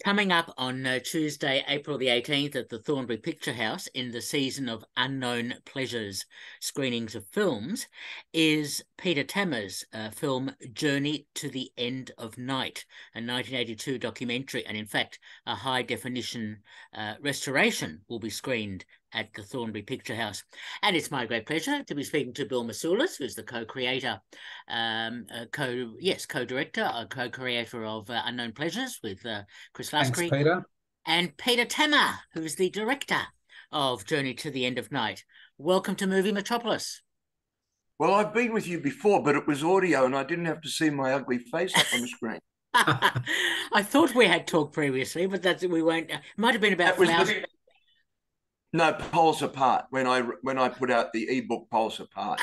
Coming up on uh, Tuesday, April the 18th at the Thornbury Picture House in the season of Unknown Pleasures screenings of films is Peter Tammer's uh, film Journey to the End of Night, a 1982 documentary. And in fact, a high definition uh, restoration will be screened at the Thornbury Picture House. And it's my great pleasure to be speaking to Bill Mousoulis, who's the co-creator, um, uh, co yes, co-director, uh, co-creator of uh, Unknown Pleasures with uh, Chris Luscri. Thanks, Peter. And Peter Tammer, who's the director of Journey to the End of Night. Welcome to Movie Metropolis. Well, I've been with you before, but it was audio and I didn't have to see my ugly face up on the screen. I thought we had talked previously, but that's we won't. It might have been about flowers. The, no, Poles Apart. When I when I put out the ebook Poles Apart,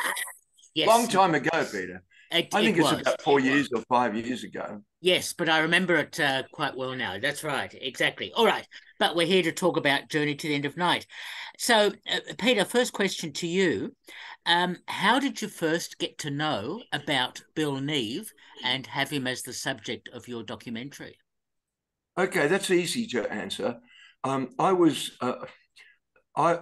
yes. long time ago, Peter. It, I think it it's was. about four years or five years ago. Yes, but I remember it uh, quite well now. That's right, exactly. All right, but we're here to talk about Journey to the End of Night. So, uh, Peter, first question to you: um, How did you first get to know about Bill Neave and have him as the subject of your documentary? Okay, that's easy to answer. Um, I was uh, I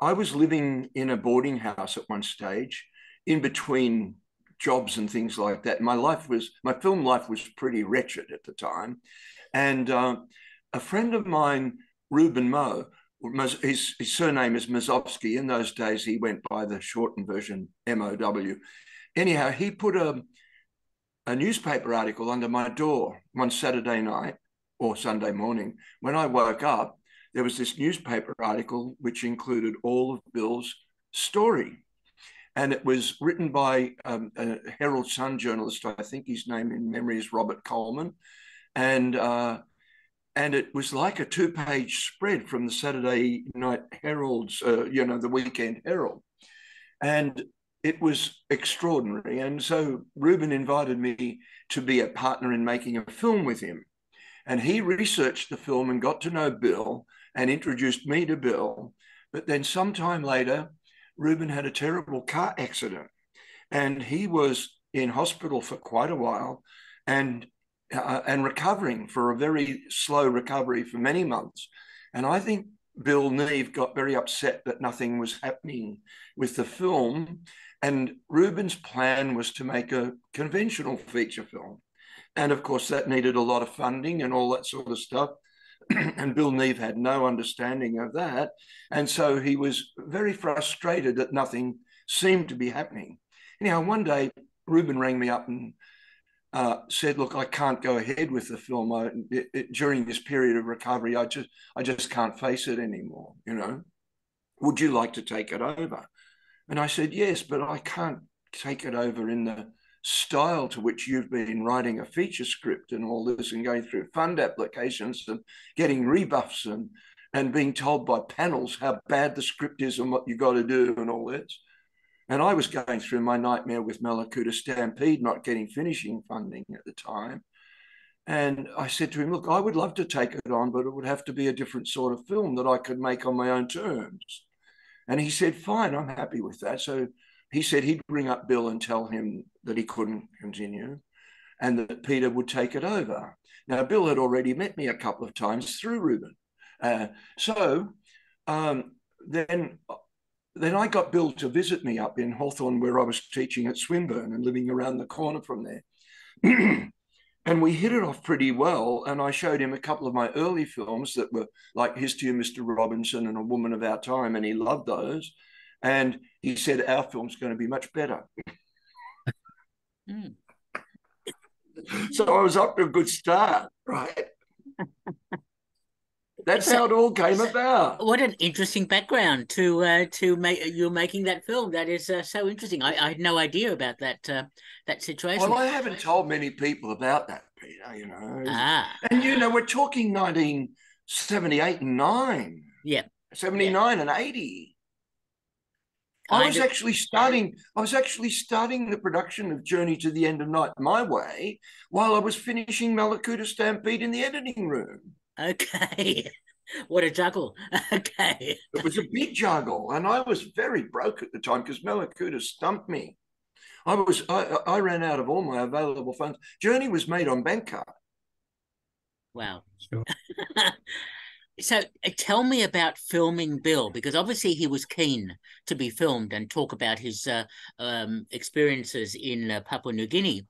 I was living in a boarding house at one stage, in between jobs and things like that. My life was my film life was pretty wretched at the time, and uh, a friend of mine, Ruben Moe, his, his surname is Mazovsky. In those days, he went by the shortened version M O W. Anyhow, he put a a newspaper article under my door one Saturday night or Sunday morning. When I woke up, there was this newspaper article which included all of Bill's story. And it was written by um, a Herald Sun journalist. I think his name in memory is Robert Coleman. And, uh, and it was like a two page spread from the Saturday Night Herald's, uh, you know, the Weekend Herald. And it was extraordinary. And so Ruben invited me to be a partner in making a film with him. And he researched the film and got to know Bill and introduced me to Bill. But then sometime later, Ruben had a terrible car accident and he was in hospital for quite a while and uh, and recovering for a very slow recovery for many months. And I think Bill Neave got very upset that nothing was happening with the film. And Ruben's plan was to make a conventional feature film. And of course, that needed a lot of funding and all that sort of stuff. and Bill Neave had no understanding of that. And so he was very frustrated that nothing seemed to be happening. Anyhow, one day, Ruben rang me up and uh, said, "Look, I can't go ahead with the film I, it, it, during this period of recovery. I just, I just can't face it anymore. You know, would you like to take it over?" And I said, "Yes, but I can't take it over in the style to which you've been writing a feature script and all this and going through fund applications and getting rebuffs and and being told by panels how bad the script is and what you got to do and all this. And I was going through my nightmare with Mallacoota Stampede not getting finishing funding at the time. And I said to him, Look, I would love to take it on, but it would have to be a different sort of film that I could make on my own terms. And he said, Fine, I'm happy with that. So he said he'd bring up Bill and tell him that he couldn't continue and that Peter would take it over. Now, Bill had already met me a couple of times through Ruben. Uh, so um, then, then I got Bill to visit me up in Hawthorn, where I was teaching at Swinburne and living around the corner from there. and we hit it off pretty well. And I showed him a couple of my early films that were like History of Mr. Robinson and A Woman of Our Time, and he loved those. And he said, Our film's going to be much better. Mm. So I was up to a good start, right? That's so, how it all came about. What an interesting background to uh, to make you making that film. That is uh, so interesting. I, I, had no idea about that uh, that situation. Well, I haven't told many people about that, Peter. You know, ah. and you know, we're talking nineteen seventy eight and nine. Yeah, seventy nine yeah. and eighty. I was actually starting. I was actually starting the production of Journey to the End of Night my way while I was finishing Mallacoota Stampede in the editing room. Okay, what a juggle. Okay, it was a big juggle, and I was very broke at the time because Mallacoota stumped me. I was I, I ran out of all my available funds. Journey was made on bank card. Wow. Sure. so uh, tell me about filming Bill, because obviously he was keen to be filmed and talk about his uh, um, experiences in uh, Papua New Guinea.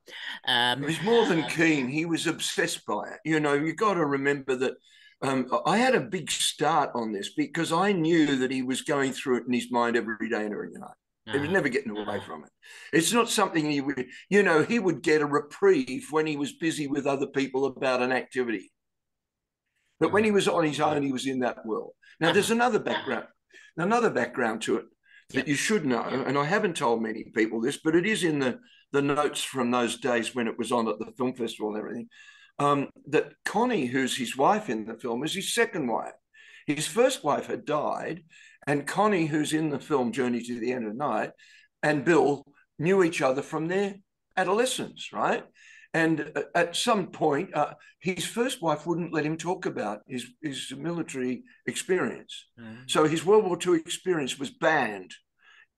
Um, was more than keen; he was obsessed by it. You know, you got to remember that. Um, I had a big start on this because I knew that he was going through it in his mind every day and every night. He was ah. never getting away ah. from it. It's not something he would, you know, he would get a reprieve when he was busy with other people about an activity. But when he was on his own, he was in that world. Now, there's another background, another background to it that you should know, and I haven't told many people this, but it is in the the notes from those days when it was on at the film festival and everything. Um, that Connie, who's his wife in the film, is his second wife. His first wife had died, and Connie, who's in the film Journey to the End of the Night, and Bill knew each other from their adolescence, right? And at some point, uh, his first wife wouldn't let him talk about his, his military experience. Mm-hmm. So his World War II experience was banned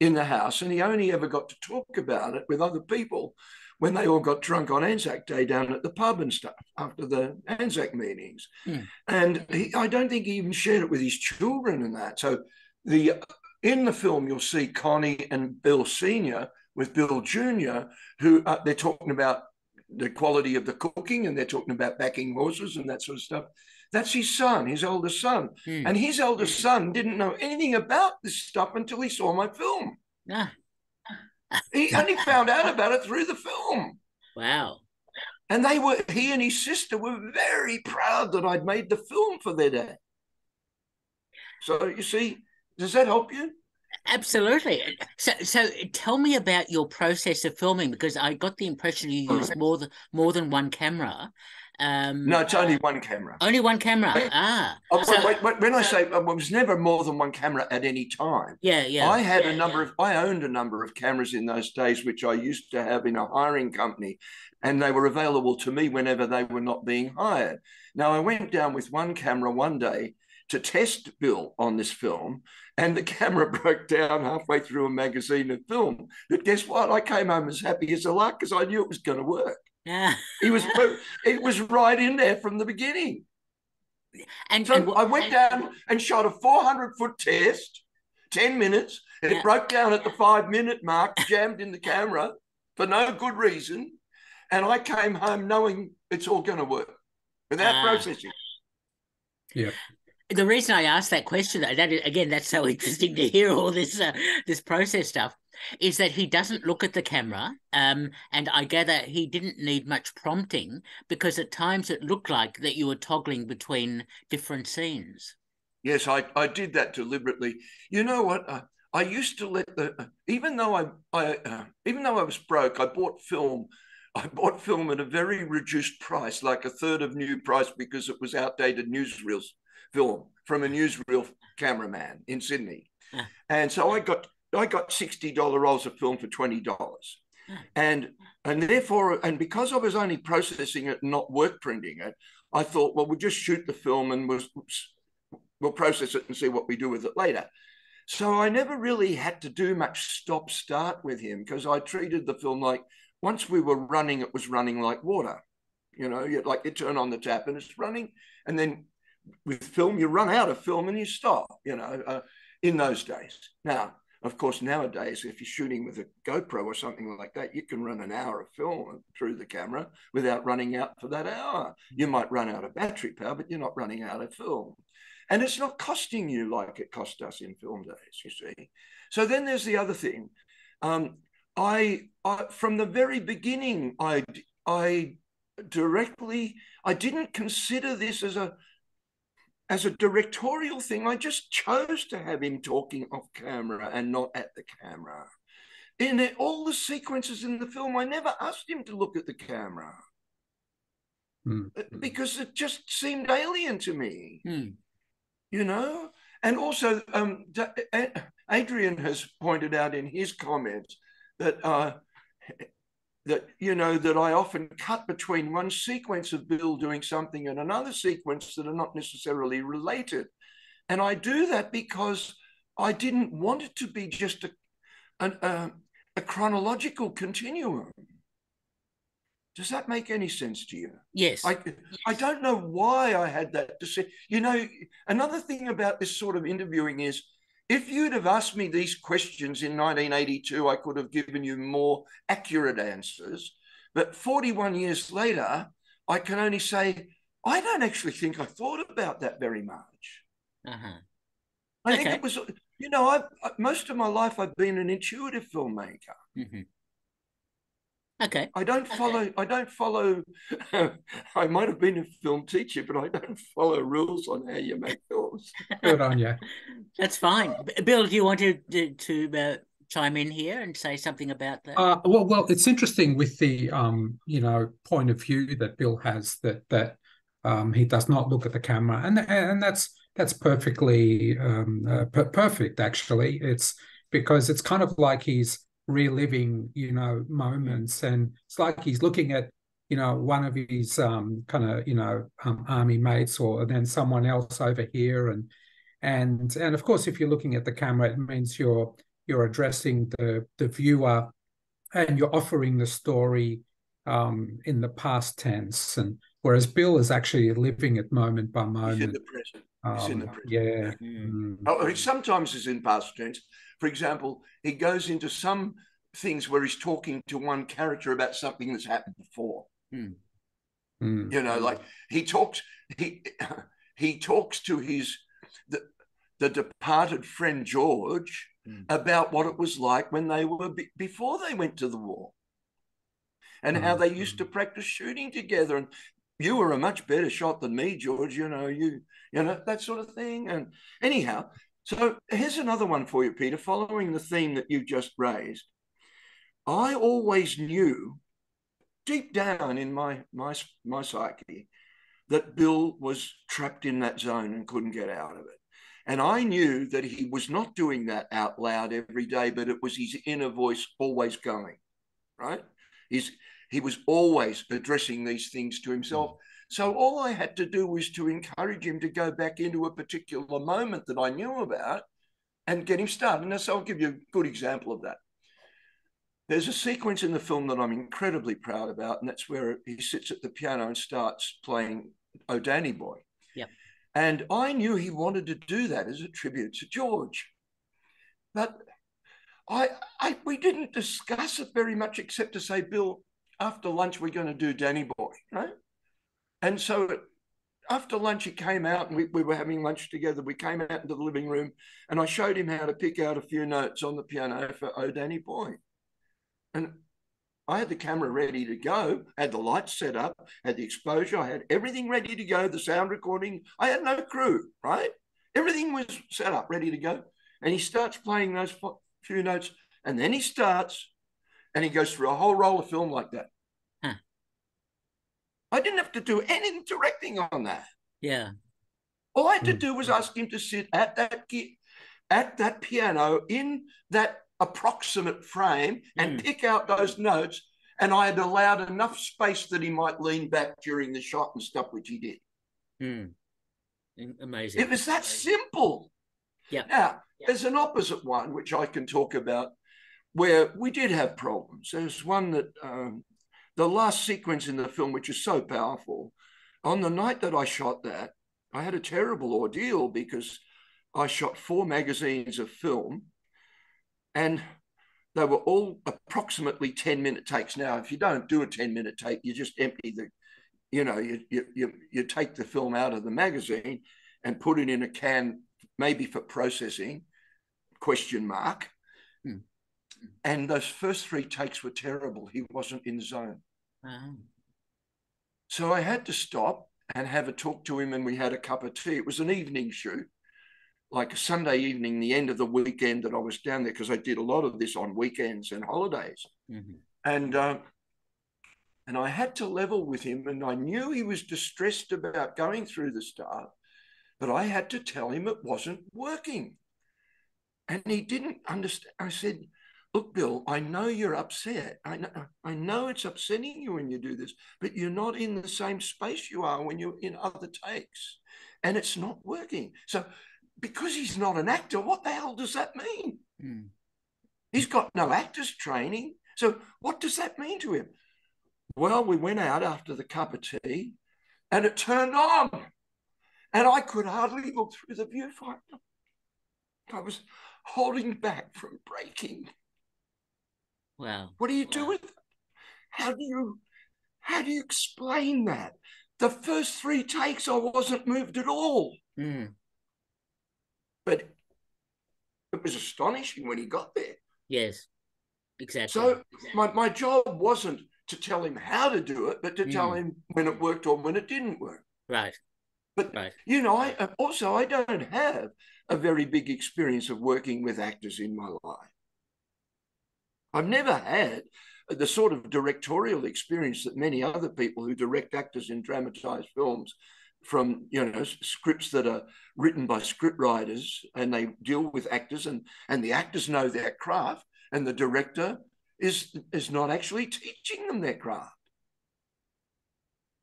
in the house, and he only ever got to talk about it with other people when they all got drunk on Anzac Day down at the pub and stuff after the Anzac meetings. Mm. And he, I don't think he even shared it with his children and that. So the in the film you'll see Connie and Bill Senior with Bill Junior, who uh, they're talking about the quality of the cooking and they're talking about backing horses and that sort of stuff. That's his son, his oldest son. Hmm. And his eldest son didn't know anything about this stuff until he saw my film. Yeah. he only found out about it through the film. Wow. And they were, he and his sister were very proud that I'd made the film for their dad. So you see, does that help you? Absolutely. So, so tell me about your process of filming because I got the impression you used more than more than one camera. Um, no, it's only one camera. Only one camera. Ah. Oh, so, wait, wait, when I say it was never more than one camera at any time. Yeah, yeah. I had yeah, a number yeah. of. I owned a number of cameras in those days, which I used to have in a hiring company, and they were available to me whenever they were not being hired. Now I went down with one camera one day to test Bill on this film, and the camera broke down halfway through a magazine of film. But guess what? I came home as happy as a lark because I knew it was going to work. Yeah, he was. It was right in there from the beginning. And so and, I went and, down and shot a 400 foot test, 10 minutes. It yeah. broke down at the five minute mark, jammed in the camera for no good reason. And I came home knowing it's all going to work without uh, processing. Yeah the reason I asked that question, that again, that's so interesting to hear all this uh, this process stuff, is that he doesn't look at the camera, um, and I gather he didn't need much prompting because at times it looked like that you were toggling between different scenes. Yes, I, I did that deliberately. You know what? Uh, I used to let the uh, even though I I uh, even though I was broke, I bought film. I bought film at a very reduced price, like a third of new price, because it was outdated newsreels film from a newsreel cameraman in Sydney. And so I got I got $60 rolls of film for $20. And and therefore, and because I was only processing it, not work printing it, I thought, well, we'll just shoot the film and we'll, we'll process it and see what we do with it later. So I never really had to do much stop start with him because I treated the film like once we were running, it was running like water. You know, like you turn on the tap and it's running, and then with film, you run out of film and you stop, you know, uh, in those days. Now, of course, nowadays, if you're shooting with a GoPro or something like that, you can run an hour of film through the camera without running out for that hour. You might run out of battery power, but you're not running out of film. And it's not costing you like it cost us in film days, you see. So then there's the other thing. Um, I, I, from the very beginning, I, I directly, I didn't consider this as a as a directorial thing, I just chose to have him talking off camera and not at the camera. In all the sequences in the film, I never asked him to look at the camera mm. because it just seemed alien to me, mm. you know? And also, um, Adrian has pointed out in his comments that uh, that you know that I often cut between one sequence of Bill doing something and another sequence that are not necessarily related, and I do that because I didn't want it to be just a a, a chronological continuum. Does that make any sense to you? Yes. I, I don't know why I had that to say. You know, another thing about this sort of interviewing is if you'd have asked me these questions in 1982, I could have given you more accurate answers. But 41 years later, I can only say, I don't actually think I thought about that very much. Uh-huh. I Okay. think it was, you know, I've, most of my life I've been an intuitive filmmaker. Mhm. Okay. I don't follow. I don't follow. I might have been a film teacher, but I don't follow rules on how you make films. Good on you. That's fine. Bill, do you want to to, to uh, chime in here and say something about that? Uh, well, well, it's interesting with the um, you know, point of view that Bill has that that um, he does not look at the camera, and and that's that's perfectly um, uh, per- perfect. Actually, it's because it's kind of like he's reliving, you know, moments, and it's like he's looking at you know one of his um, kind of you know um, army mates, or then someone else over here, and and and of course, if you're looking at the camera, it means you're you're addressing the the viewer and you're offering the story um, in the past tense and whereas bill is actually living it moment by He's in moment the present. He's in the Um, present. yeah Mm. Mm. Oh, sometimes it's in past tense. For example, he goes into some things where he's talking to one character about something that's happened before. Mm. You know, like he talks. He he talks to his the the departed friend George Mm. about what it was like when they were be, before they went to the war, and how Mm, they used to practice shooting together. And you were a much better shot than me, George. You know, you you know that sort of thing. And anyhow, so here's another one for you, Peter. Following the theme that you just raised, I always knew deep down in my my my psyche that Bill was trapped in that zone and couldn't get out of it. And I knew that he was not doing that out loud every day, but it was his inner voice always going, right? He's, he was always addressing these things to himself. So all I had to do was to encourage him to go back into a particular moment that I knew about and get him started. And so I'll give you a good example of that. There's a sequence in the film that I'm incredibly proud about, and that's where he sits at the piano and starts playing Oh Danny Boy. Yep. And I knew he wanted to do that as a tribute to George. But I, I we didn't discuss it very much except to say, Bill, after lunch we're going to do Danny Boy, right? And so after lunch he came out and we, we were having lunch together. We came out into the living room and I showed him how to pick out a few notes on the piano for Oh Danny Boy. And I had the camera ready to go, had the lights set up, had the exposure, I had everything ready to go, the sound recording. I had no crew, right? Everything was set up, ready to go. And he starts playing those few notes, and then he starts and he goes through a whole roll of film like that. I didn't have to do any directing on that. Yeah. All I had to Mm. do was ask him to sit at that at that piano in that approximate frame and Mm. pick out those notes. And I had allowed enough space that he might lean back during the shot and stuff, which he did. Mm. Amazing. It was that simple. Yeah. Now, Yeah. there's an opposite one, which I can talk about, where we did have problems. There's one that um, the last sequence in the film, which is so powerful. On the night that I shot that, I had a terrible ordeal because I shot four magazines of film and they were all approximately 10 minute takes. Now, if you don't do a 10 minute take, you just empty the, you know, you, you, you, you take the film out of the magazine and put it in a can, maybe for processing, question mark. And those first three takes were terrible. He wasn't in zone. Oh. So I had to stop and have a talk to him, and we had a cup of tea. It was an evening shoot, like a Sunday evening, the end of the weekend that I was down there, because I did a lot of this on weekends and holidays. Mhm. And um, and I had to level with him, and I knew he was distressed about going through the stuff, but I had to tell him it wasn't working. And he didn't understand. I said, Look, Bill, I know you're upset. I know, I know it's upsetting you when you do this, but you're not in the same space you are when you're in other takes. And it's not working. So, because he's not an actor, what the hell does that mean? Mm. He's got no actor's training. So, what does that mean to him? Well, we went out after the cup of tea and it turned on. And I could hardly look through the viewfinder. I was holding back from breaking. Wow. What do you do Wow. with it? How do you how do you explain that? The first three takes I wasn't moved at all. Mm. But it was astonishing when he got there. Yes. Exactly. So my, my job wasn't to tell him how to do it, but to tell Mm. him when it worked or when it didn't work. right. But Right. you know, I also I don't have a very big experience of working with actors in my life. I've never had the sort of directorial experience that many other people who direct actors in dramatized films from you know scripts that are written by script writers and they deal with actors and and the actors know their craft and the director is is not actually teaching them their craft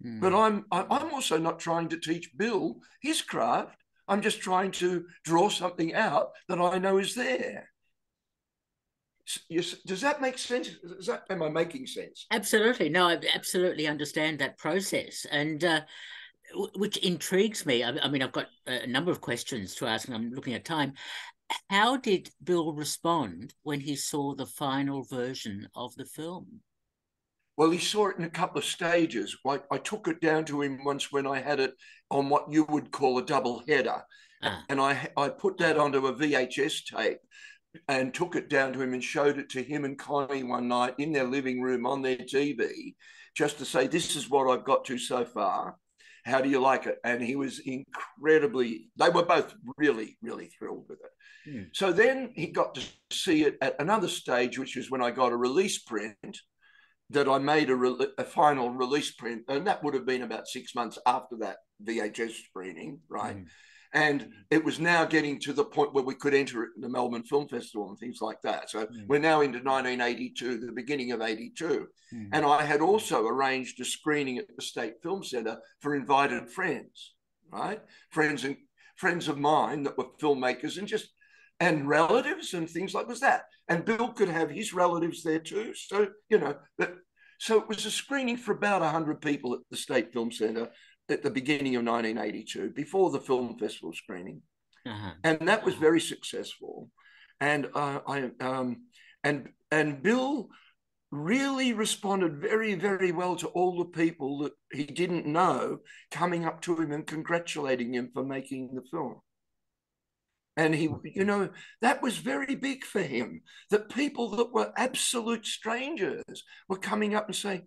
Mm. but I'm I'm also not trying to teach Bill his craft. I'm just trying to draw something out that I know is there. Does that make sense? Is that am I making sense? Absolutely. No, I absolutely understand that process. And uh, which intrigues me. I, I mean, I've got a number of questions to ask, and I'm looking at time. How did Bill respond when he saw the final version of the film? Well, he saw it in a couple of stages. I, I took it down to him once when I had it on what you would call a double header, Ah, and I I put that onto a VHS tape and took it down to him and showed it to him and Connie one night in their living room on their TV, just to say, "This is what I've got to so far. How do you like it?" And he was incredibly. They were both really, really thrilled with it. Hmm. So then he got to see it at another stage, which was when I got a release print. That I made a, re- a final release print, and that would have been about six months after that VHS screening, right? mm, and it was now getting to the point where we could enter it in the Melbourne Film Festival and things like that. So Mm. we're now into 1982, the beginning of 82. mm, And I had also arranged a screening at the State Film Centre for invited friends, right? Friends and friends of mine that were filmmakers and just and relatives and things like was that. And Bill could have his relatives there too. So, you know, but so it was a screening for about 100 people at the State Film Centre at the beginning of 1982, before the film festival screening uh-huh. and that was very successful. And uh, I um, and and Bill really responded very very well to all the people that he didn't know coming up to him and congratulating him for making the film. And he, you know, that was very big for him. That people that were absolute strangers were coming up and saying,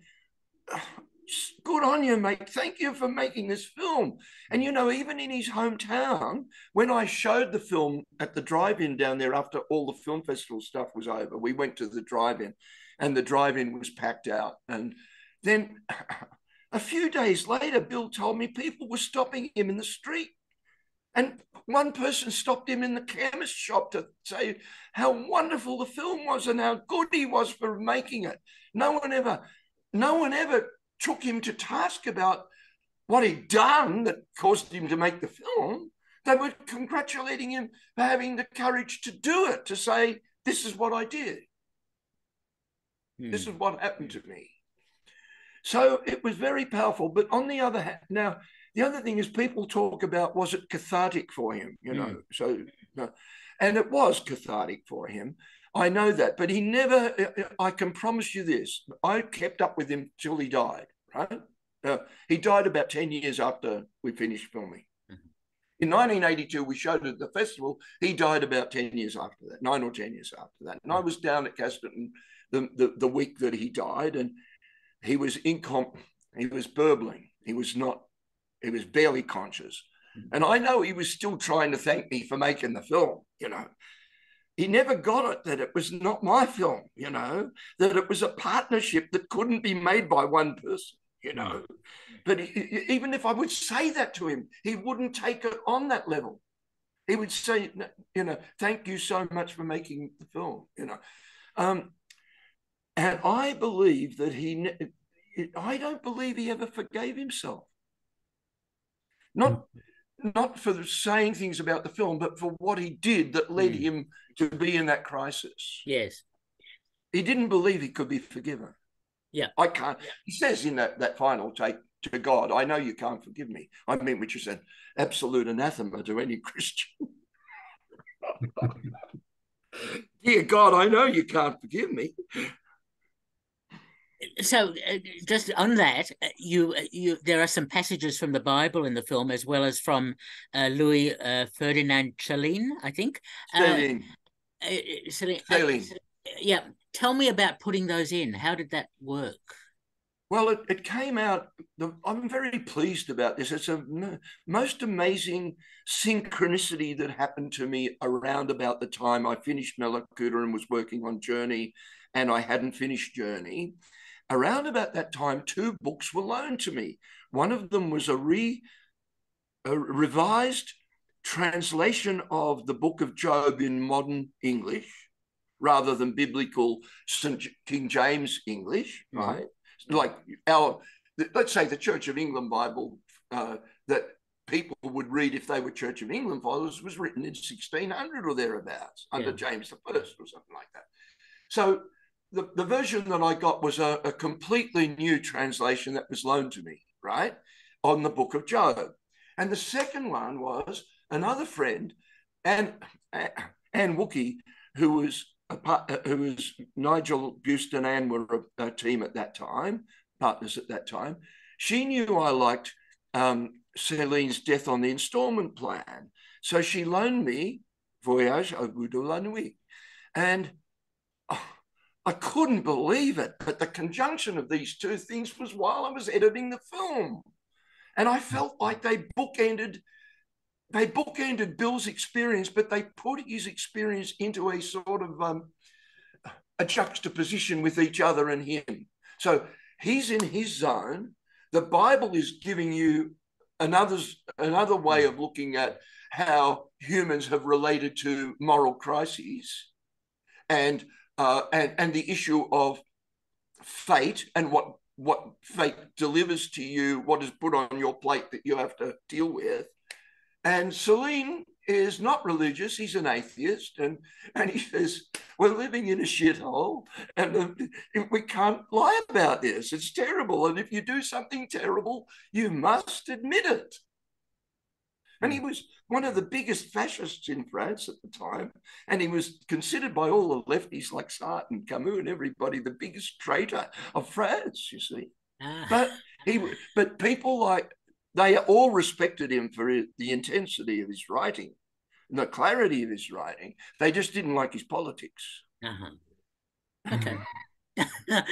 good on you, mate. Thank you for making this film. And you know, even in his hometown, when I showed the film at the drive-in down there after all the film festival stuff was over, we went to the drive-in, and the drive-in was packed out. And then a few days later, Bill told me people were stopping him in the street. And one person stopped him in the chemist shop to say how wonderful the film was and how good he was for making it. No one ever, no one ever took him to task about what he'd done that caused him to make the film. They were congratulating him for having the courage to do it, to say, This is what I did. This Mm, is what happened to me. So it was very powerful. But on the other hand, now, the other thing is people talk about was it cathartic for him, you know? So, uh, and it was cathartic for him. I know that, but he never, I can promise you this, I kept up with him till he died, right? Uh, he died about 10 years after we finished filming. Mhm. In 1982, we showed it at the festival. He died about 10 years after that, nine or 10 years after that. And I was down at Casterton the, the, the week that he died, and he was incom, he was burbling. He was not, he was barely conscious. And I know he was still trying to thank me for making the film, you know. He never got it that it was not my film, you know, that it was a partnership that couldn't be made by one person, you know. But he, even if I would say that to him, he wouldn't take it on that level. He would say, you know, thank you so much for making the film, you know. Um, and I believe that he, I don't believe he ever forgave himself. Not, not for saying things about the film, but for what he did that led Mm. him to be in that crisis. yes. He didn't believe he could be forgiven. Yeah. I can't. He says in that, that final take to God, I know you can't forgive me. I mean, which is an absolute anathema to any Christian. Dear God, I know you can't forgive me. So, uh, just on that, uh, you uh, you there are some passages from the Bible in the film, as well as from uh, Louis uh, Ferdinand Céline, I think. Céline. Uh, Céline. Céline. Yeah, tell me about putting those in. How did that work? Well, it, it came out. I'm very pleased about this. It's a most amazing synchronicity that happened to me around about the time I finished Mallacoota and was working on Journey, and I hadn't finished Journey. Around about that time, two books were loaned to me. One of them was a re a revised translation of the book of Job in modern English, rather than biblical St. King James English, mm-hmm. right? like our, let's say the Church of England Bible uh, that people would read if they were Church of England followers was written in 1600 or thereabouts under yeah. James I or something like that. So the, the version that I got was a, a completely new translation that was loaned to me, right, on the book of Job. And the second one was another friend, and Anne Wookie, who was who was Nigel Buesst and were a, a, team at that time, partners at that time. She knew I liked um, Céline's Death on the Installment Plan. So she loaned me Voyage au bout de la nuit. And oh, I couldn't believe it. But the conjunction of these two things was while I was editing the film. And I felt like they bookended they bookended Bill's experience, but they put his experience into a sort of um, a juxtaposition with each other and him. So he's in his zone. The Bible is giving you another another way of looking at how humans have related to moral crises, and uh, and and the issue of fate and what what fate delivers to you, what is put on your plate that you have to deal with and Céline is not religious, he's an atheist. And, and he says, We're living in a shithole and uh, we can't lie about this. It's terrible. And if you do something terrible, you must admit it. And he was one of the biggest fascists in France at the time. And he was considered by all the lefties like Sartre and Camus and everybody the biggest traitor of France, you see. Ah. But he, but people like they all respected him for the intensity of his writing and the clarity of his writing. They just didn't like his politics. Uh-huh. Okay.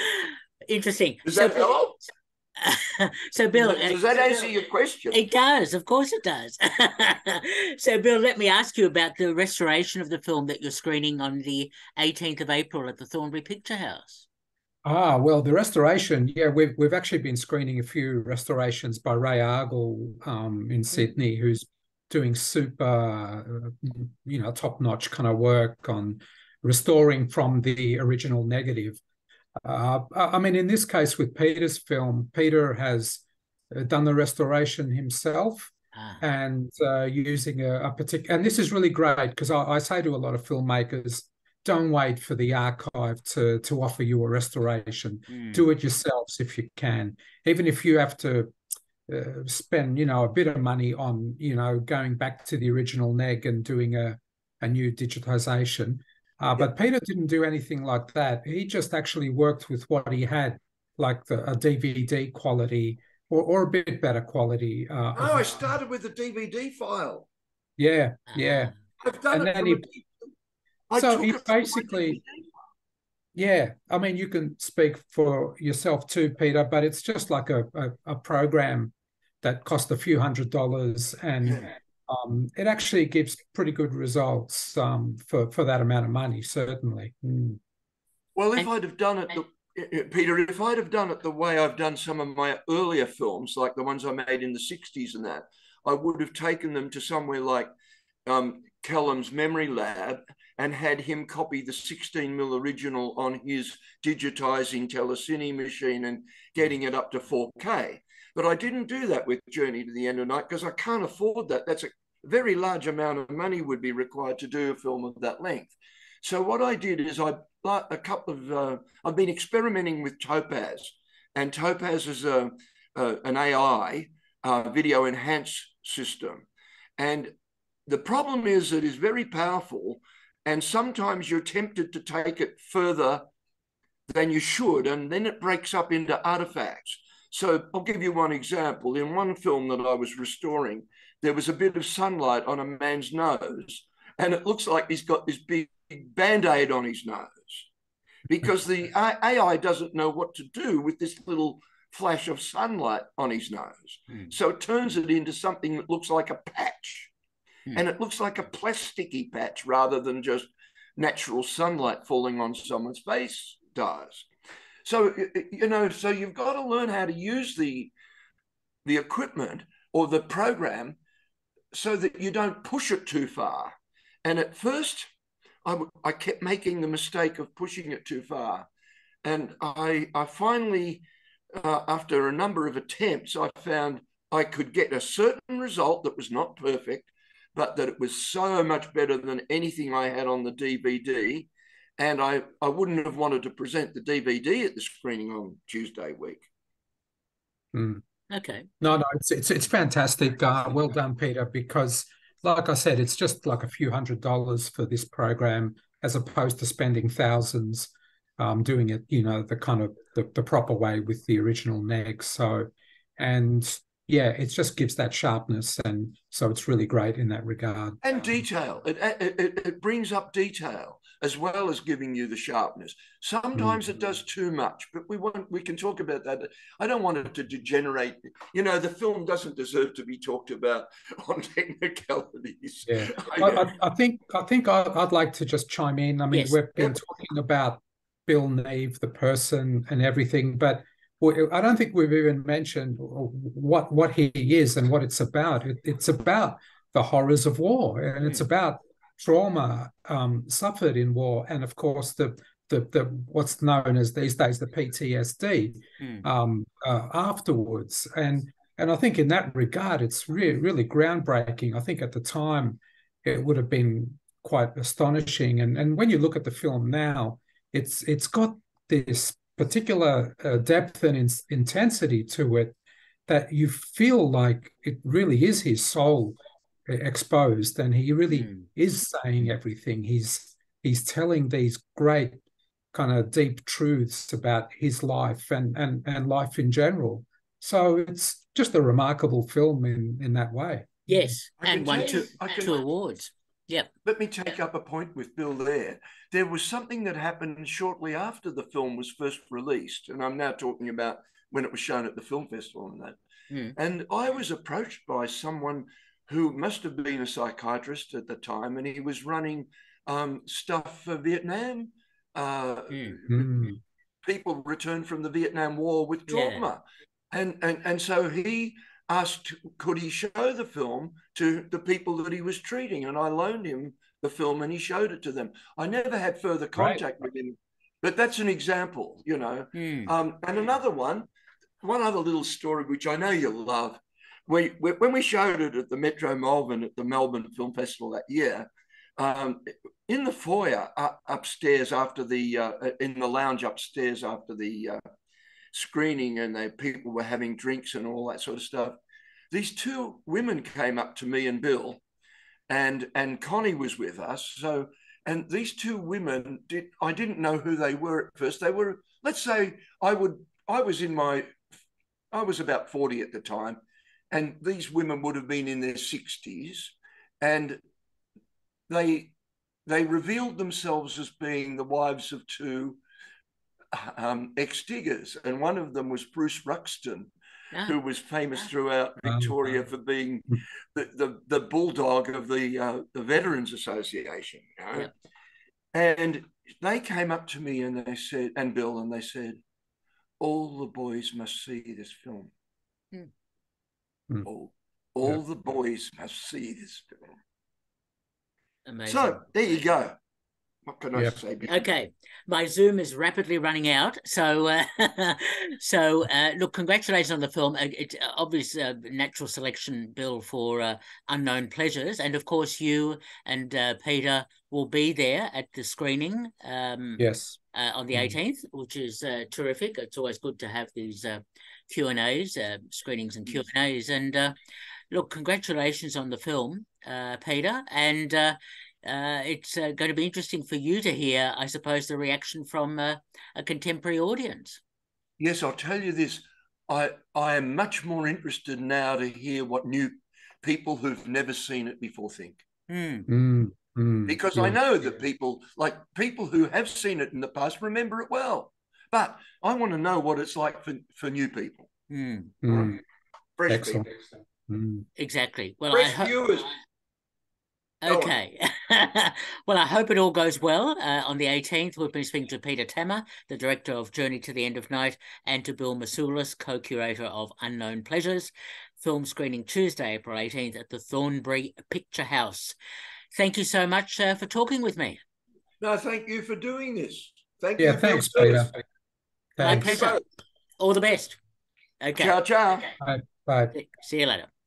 Interesting. Does so, that help? so, Bill, does that answer your question? It does, of course, it does. so, Bill, let me ask you about the restoration of the film that you're screening on the 18th of April at the Thornbury Picture House. Ah, well, the restoration, yeah, we've we've actually been screening a few restorations by Ray Argall um, in mm. Sydney, who's doing super, you know, top notch kind of work on restoring from the original negative. Uh, I mean, in this case with Peter's film, Peter has uh, done the restoration himself. Ah. And uh, using a, a particular, and this is really great because I, I say to a lot of filmmakers, don't wait for the archive to to offer you a restoration. Mm. Do it yourselves if you can, even if you have to uh, spend you know a bit of money on you know going back to the original neg and doing a a new digitization. Uh, but Peter didn't do anything like that. He just actually worked with what he had, like the, a DVD quality or, or a bit better quality. Uh, oh, I started with the DVD file. Yeah, yeah. I've done and it from he, a so he basically, yeah, I mean, you can speak for yourself too, Peter, but it's just like a, a, a program that cost a few hundred dollars and yeah. um, it actually gives pretty good results um, for, for that amount of money, certainly. Mm. Well, if I'd have done it, the, Peter, if I'd have done it the way I've done some of my earlier films, like the ones I made in the 60s and that, I would have taken them to somewhere like um, Callum's Memory Lab and had him copy the 16 mil original on his digitizing telecine machine and getting it up to 4K. But I didn't do that with Journey to the End of Night because I can't afford that. That's a very large amount of money would be required to do a film of that length. So what I did is I a couple of uh, I've been experimenting with Topaz, and Topaz is a, a an AI uh, video enhance system, and the problem is that it's very powerful, and sometimes you're tempted to take it further than you should, and then it breaks up into artifacts. So I'll give you one example. In one film that I was restoring, there was a bit of sunlight on a man's nose, and it looks like he's got this big band aid on his nose because the AI doesn't know what to do with this little flash of sunlight on his nose. Mm. So it turns it into something that looks like a patch. Mm. And it looks like a plasticky patch rather than just natural sunlight falling on someone's face does. So you know, so you've got to learn how to use the the equipment or the program so that you don't push it too far. And at first, I, I kept making the mistake of pushing it too far. And I, I finally, uh, after a number of attempts, I found I could get a certain result that was not perfect, but that it was so much better than anything I had on the DVD. And I, I wouldn't have wanted to present the DVD at the screening on Tuesday week. Mm. Okay. No, no, it's it's it's fantastic. Uh, well done, Peter. Because, like I said, it's just like a few hundred dollars for this program, as opposed to spending thousands um, doing it. You know, the kind of the, the proper way with the original neg. So, and yeah, it just gives that sharpness, and so it's really great in that regard. And detail. It it, it brings up detail as well as giving you the sharpness. Sometimes mm. it does too much, but we want we can talk about that. I don't want it to degenerate. You know, the film doesn't deserve to be talked about on technicalities. Yeah, I, I, I, think I think I'd like to just chime in. I mean, yes. we've been yep. talking about Bill Neave, the person, and everything, but. I don't think we've even mentioned what what he is and what it's about. It, it's about the horrors of war, and it's mm. about trauma um, suffered in war, and of course the the, the what's known as these days the PTSD mm. um, uh, afterwards, and and I think in that regard it's really really groundbreaking. I think at the time it would have been quite astonishing, and and when you look at the film now, it's it's got this particular uh, depth and in, intensity to it that you feel like it really is his soul exposed and he really mm. is saying everything. He's he's telling these great kind of deep truths about his life and and and life in general. So it's just a remarkable film in in that way. Yes and won two, two awards yeah let me take up a point with bill there there was something that happened shortly after the film was first released and i'm now talking about when it was shown at the film festival and that mm. and i was approached by someone who must have been a psychiatrist at the time, and he was running um, stuff for Vietnam. Uh, mm. People returned from the Vietnam War with trauma, yeah. and and and so he asked, could he show the film to the people that he was treating, and I loaned him the film, and he showed it to them. I never had further contact right. with him, but that's an example, you know. Mm. Um, and another one, one other little story which I know you'll love we, we, when we showed it at the Metro Melbourne at the Melbourne Film Festival that year, um, in the foyer uh, upstairs after the uh, in the lounge upstairs after the uh, screening, and the people were having drinks and all that sort of stuff. These two women came up to me and Bill, and and Connie was with us. So and these two women did I didn't know who they were at first. They were let's say I would I was in my I was about forty at the time and these women would have been in their 60s and they they revealed themselves as being the wives of two um, ex-diggers and one of them was bruce ruxton yeah. who was famous throughout victoria for being the, the, the bulldog of the, uh, the veterans association you know? yeah. and they came up to me and they said and bill and they said all the boys must see this film. Mm. All, all yeah. the boys must see this film. Amazing. So there you go. What can I say? Okay, my Zoom is rapidly running out. So, uh, so uh, look, congratulations on the film. Uh, It's uh, obvious uh, natural selection, Bill, for uh, Unknown Pleasures, and of course, you and uh, Peter will be there at the screening um, Yes. uh, on the Mm. eighteenth, which is uh, terrific. It's always good to have these uh, Q and A's, uh, screenings and Q and A's, and uh, look, congratulations on the film, uh, Peter, and. Uh, it's uh, going to be interesting for you to hear, I suppose, the reaction from uh, a contemporary audience. Yes, I'll tell you this. I I am much more interested now to hear what new people who've never seen it before think. Hmm. Mm, mm, Because I know that people, like people who have seen it in the past, remember it well. But I want to know what it's like for, for new people, Hmm. Mm, fresh excellent. people, Mm. Exactly. Well, I fresh hope. viewers. Go on. Okay. well, I hope it all goes well. Uh, on the 18th, we've been speaking to Peter Tammer, the director of Journey to the End of Night, and to Bill Mousoulis, co-curator of Unknown Pleasures. Film screening Tuesday, April 18th at the Thornbury Picture House. Thank you so much uh, for talking with me. No, thank you for doing this. Thank Yeah, you. for thanks, Peter. service. My Thanks. pleasure. All the best. Okay. Ciao, ciao. Bye. Bye. See you later. Bye.